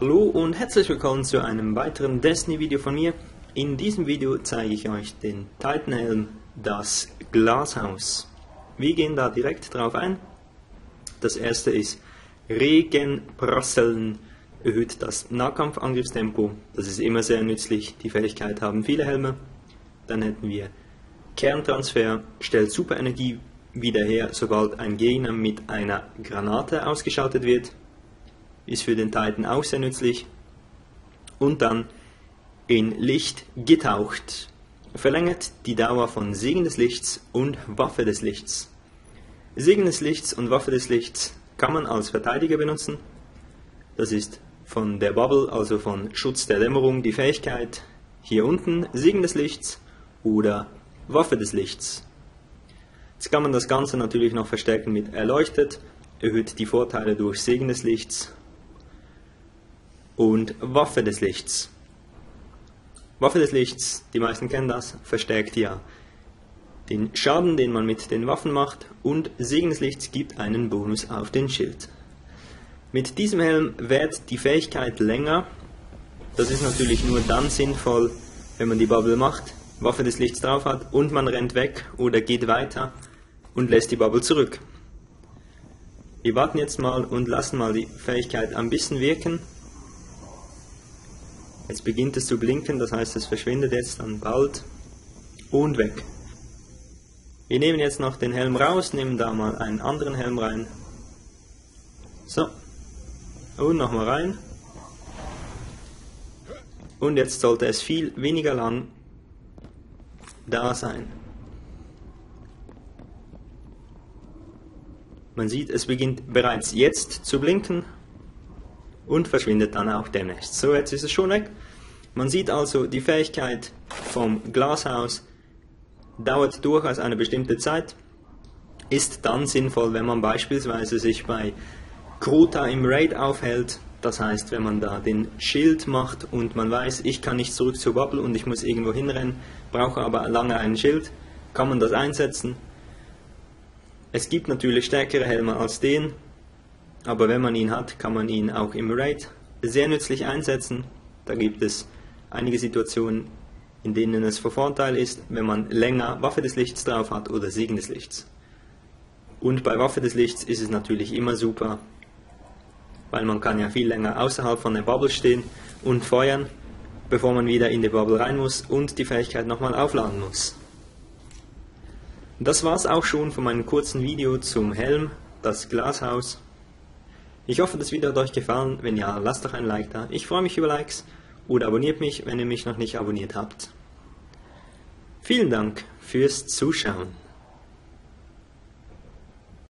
Hallo und herzlich willkommen zu einem weiteren Destiny-Video von mir. In diesem Video zeige ich euch den Titanhelm, das Glashaus. Wir gehen da direkt drauf ein. Das erste ist Regenprasseln, erhöht das Nahkampfangriffstempo. Das ist immer sehr nützlich, die Fähigkeit haben viele Helme. Dann hätten wir Kerntransfer, stellt Superenergie wieder her, sobald ein Gegner mit einer Granate ausgeschaltet wird ist für den Titan auch sehr nützlich. Und dann in Licht getaucht. Verlängert die Dauer von Segen des Lichts und Waffe des Lichts. Segen des Lichts und Waffe des Lichts kann man als Verteidiger benutzen. Das ist von der Bubble, also von Schutz der Dämmerung, die Fähigkeit hier unten Segen des Lichts oder Waffe des Lichts. Jetzt kann man das Ganze natürlich noch verstärken mit Erleuchtet, erhöht die Vorteile durch Segen des Lichts und Waffe des Lichts. Waffe des Lichts, die meisten kennen das, verstärkt ja den Schaden, den man mit den Waffen macht und Segen des Lichts gibt einen Bonus auf den Schild. Mit diesem Helm währt die Fähigkeit länger. Das ist natürlich nur dann sinnvoll, wenn man die Bubble macht, Waffe des Lichts drauf hat und man rennt weg oder geht weiter und lässt die Bubble zurück. Wir warten jetzt mal und lassen mal die Fähigkeit ein bisschen wirken. Jetzt beginnt es zu blinken, das heißt es verschwindet jetzt dann bald und weg. Wir nehmen jetzt noch den Helm raus, nehmen da mal einen anderen Helm rein. So. Und nochmal rein. Und jetzt sollte es viel weniger lang da sein. Man sieht, es beginnt bereits jetzt zu blinken und verschwindet dann auch demnächst. So, jetzt ist es schon weg. Man sieht also, die Fähigkeit vom Glashaus dauert durchaus eine bestimmte Zeit, ist dann sinnvoll, wenn man beispielsweise sich bei Krota im Raid aufhält, das heißt, wenn man da den Schild macht und man weiß, ich kann nicht zurück zur Bubble und ich muss irgendwo hinrennen, brauche aber lange einen Schild, kann man das einsetzen. Es gibt natürlich stärkere Helme als den, aber wenn man ihn hat, kann man ihn auch im Raid sehr nützlich einsetzen. Da gibt es einige Situationen, in denen es von Vorteil ist, wenn man länger Waffe des Lichts drauf hat oder Segen des Lichts. Und bei Waffe des Lichts ist es natürlich immer super, weil man kann ja viel länger außerhalb von der Bubble stehen und feuern, bevor man wieder in die Bubble rein muss und die Fähigkeit nochmal aufladen muss. Das war's auch schon von meinem kurzen Video zum Helm, das Glashaus. Ich hoffe, das Video hat euch gefallen. Wenn ja, lasst doch ein Like da. Ich freue mich über Likes oder abonniert mich, wenn ihr mich noch nicht abonniert habt. Vielen Dank fürs Zuschauen.